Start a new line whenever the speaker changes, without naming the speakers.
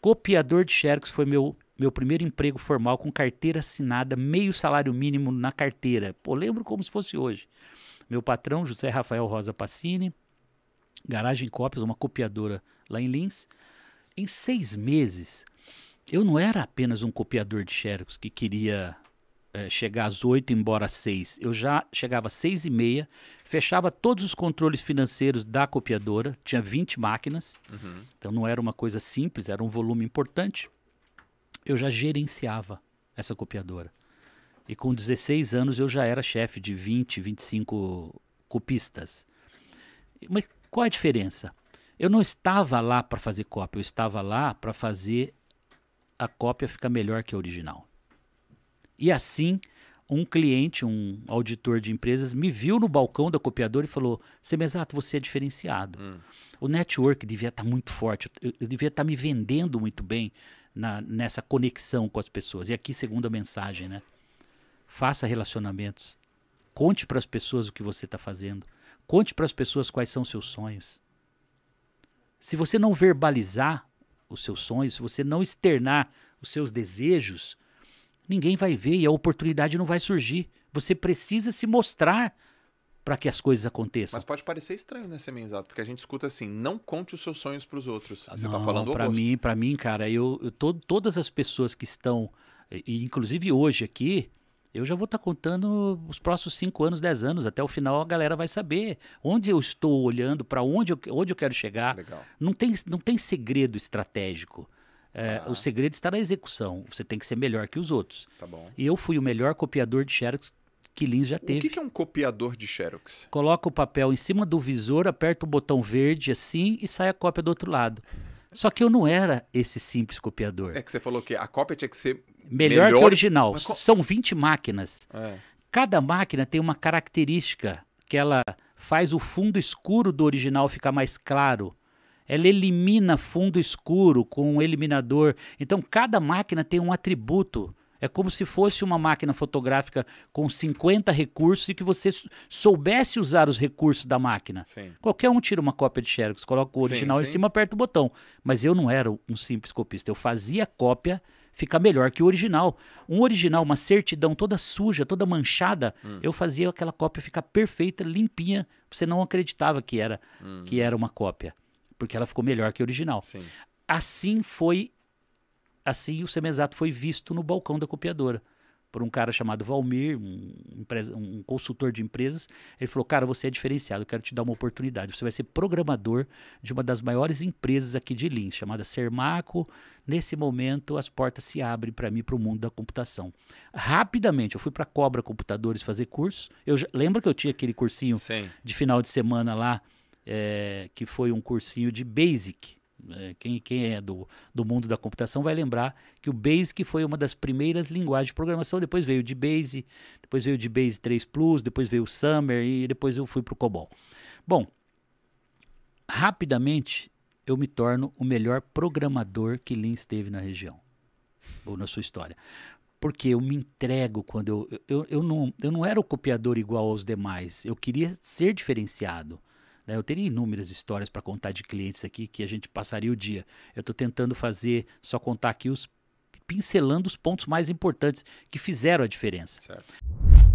Copiador de xerox foi meu meu primeiro emprego formal com carteira assinada, meio salário mínimo na carteira. Pô, lembro como se fosse hoje. Meu patrão, José Rafael Rosa Passini, Garagem Cópias, uma copiadora lá em Lins. Em seis meses, eu não era apenas um copiador de xerox que queria é, chegar às oito e ir embora às seis. Eu já chegava às seis e meia, fechava todos os controles financeiros da copiadora, tinha 20 máquinas, uhum. então não era uma coisa simples, era um volume importante eu já gerenciava essa copiadora. E com 16 anos eu já era chefe de 20, 25 copistas. Mas qual a diferença? Eu não estava lá para fazer cópia, eu estava lá para fazer a cópia ficar melhor que a original. E assim, um cliente, um auditor de empresas, me viu no balcão da copiadora e falou: Semesato, você é diferenciado. Hum. O network devia estar tá muito forte, eu, eu devia estar tá me vendendo muito bem na, nessa conexão com as pessoas. E aqui, segunda mensagem, né? Faça relacionamentos. Conte para as pessoas o que você está fazendo. Conte para as pessoas quais são os seus sonhos. Se você não verbalizar os seus sonhos, se você não externar os seus desejos, ninguém vai ver e a oportunidade não vai surgir. Você precisa se mostrar para que as coisas aconteçam.
Mas pode parecer estranho, né, Semenzato? Porque a gente escuta assim, não conte os seus sonhos para os outros. Você está falando
para mim, para mim, cara, eu, eu to, todas as pessoas que estão, e, inclusive hoje aqui, eu já vou estar tá contando os próximos 5 anos, 10 anos, até o final a galera vai saber onde eu estou olhando, para onde eu, onde eu quero chegar. Legal. Não tem, não tem segredo estratégico. É, ah. O segredo está na execução. Você tem que ser melhor que os outros.
Tá.
E eu fui o melhor copiador de Xerox que Lins já teve.
O que é um copiador de Xerox?
Coloca o papel em cima do visor, aperta o botão verde assim e sai a cópia do outro lado. Só que eu não era esse simples copiador.
É que você falou que a cópia tinha que ser
melhor, melhor... que a original. Mas... São 20 máquinas. É. Cada máquina tem uma característica que ela faz o fundo escuro do original ficar mais claro. Ela elimina fundo escuro com um eliminador. Então, cada máquina tem um atributo é como se fosse uma máquina fotográfica com 50 recursos e que você soubesse usar os recursos da máquina. Sim. Qualquer um tira uma cópia de Xerox, coloca o original sim, sim. em cima, aperta o botão. Mas eu não era um simples copista. Eu fazia cópia ficar melhor que o original. Um original, uma certidão toda suja, toda manchada, hum. eu fazia aquela cópia ficar perfeita, limpinha. Você não acreditava que era, hum. que era uma cópia. Porque ela ficou melhor que o original. Assim foi Assim, o Semesato foi visto no balcão da copiadora por um cara chamado Valmir, um, empresa, um, consultor de empresas. Ele falou: Cara, você é diferenciado, eu quero te dar uma oportunidade. Você vai ser programador de uma das maiores empresas aqui de Lins, chamada Sermaco. Nesse momento, as portas se abrem para mim, para o mundo da computação. Rapidamente, eu fui para Cobra Computadores fazer curso. Eu já, lembro que eu tinha aquele cursinho Sim. de final de semana lá, é, que foi um cursinho de Basic. É, quem, quem é do, do mundo da computação vai lembrar que o BASIC foi uma das primeiras linguagens de programação, depois veio de Base, depois veio de Base 3 Plus, depois veio o Summer e depois eu fui para o COBOL. Bom, rapidamente eu me torno o melhor programador que Lins teve na região, ou na sua história. Porque eu me entrego quando eu, eu, eu, não, eu não era o copiador igual aos demais, eu queria ser diferenciado. Né? Eu teria inúmeras histórias para contar de clientes aqui que a gente passaria o dia. Eu estou tentando fazer, só contar aqui os pincelando os pontos mais importantes que fizeram a diferença. Certo.